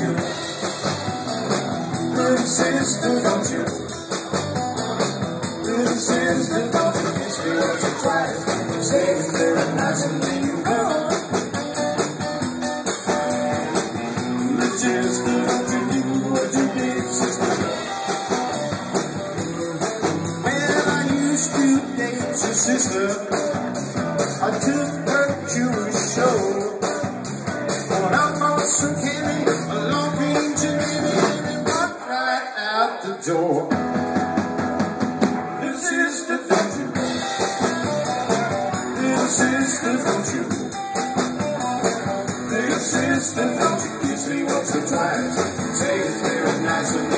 you? Little sister, don't you? Little sister, don't you kiss me once or twice? Say it's little nice and then you go. Little sister, don't you do what you did, sister? Well, I used to date your sister. Door. Little sister, don't you? Little sister, don't you? Little sister, don't you kiss me once or twice? Say it's very nice and then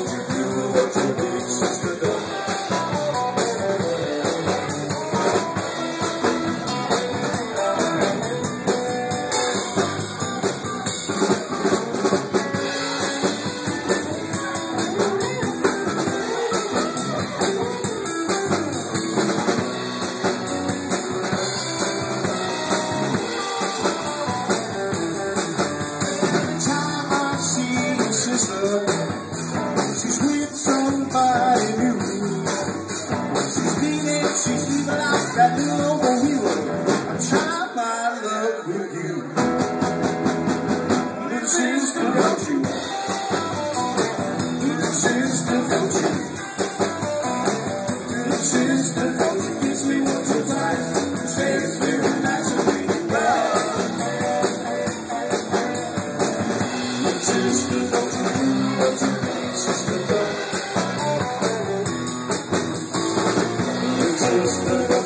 somebody sister, don't you? Sister, don't you? Sister, don't you kiss me once or twice? Say it's very nice and it right. Sister, don't you Jesus.